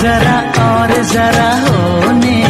जरा और जरा होने